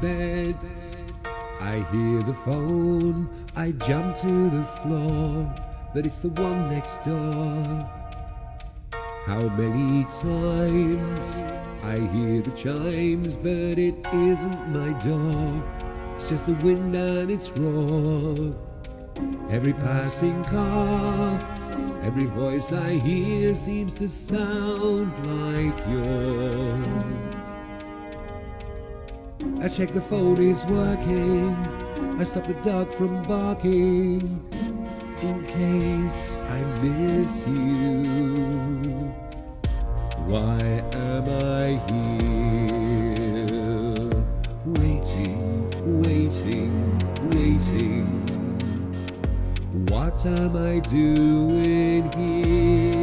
bed. I hear the phone, I jump to the floor, but it's the one next door. How many times I hear the chimes, but it isn't my door. It's just the wind and its roar. Every passing car, every voice I hear seems to sound like yours. I check the phone is working. I stop the dog from barking in case I miss you. Why am I here? Waiting, waiting, waiting. What am I doing here?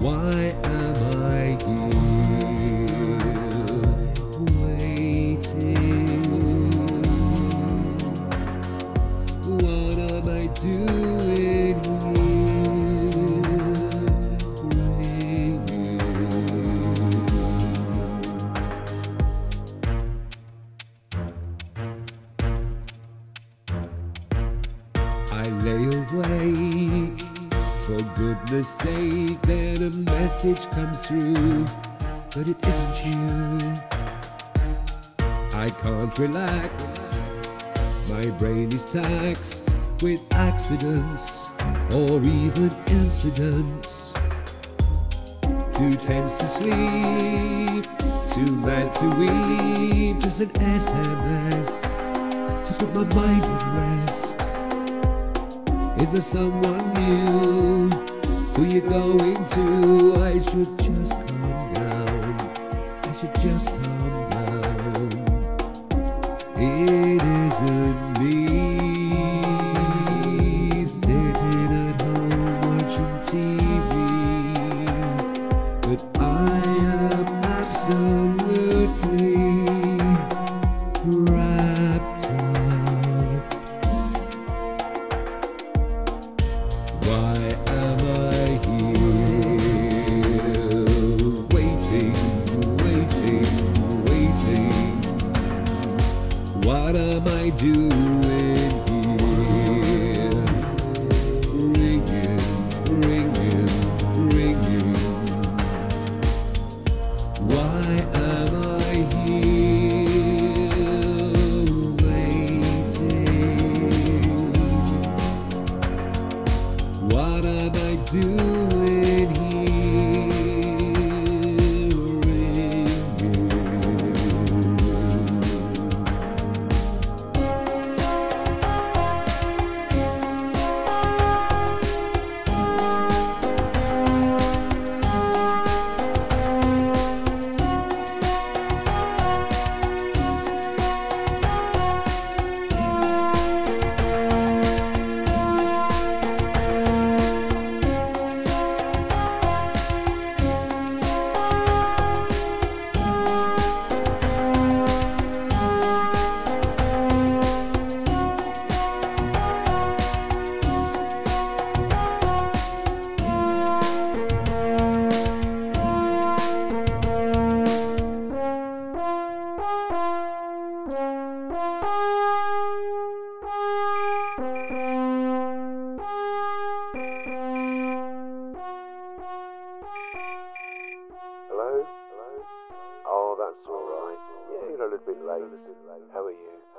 Why am I here waiting? What am I doing here? I lay awake. For goodness sake, then a message comes through, but it isn't you. I can't relax. My brain is taxed with accidents or even incidents. Too tense to sleep, too mad to weep. Just an SMS to put my mind at rest. Is there someone new who you're going to? I should just calm down. I should just calm down. It isn't me sitting at home watching TV, but I am absolutely What am I doing Hello? Hello? Oh, that's all right. Yeah, you're a little bit late. How are you?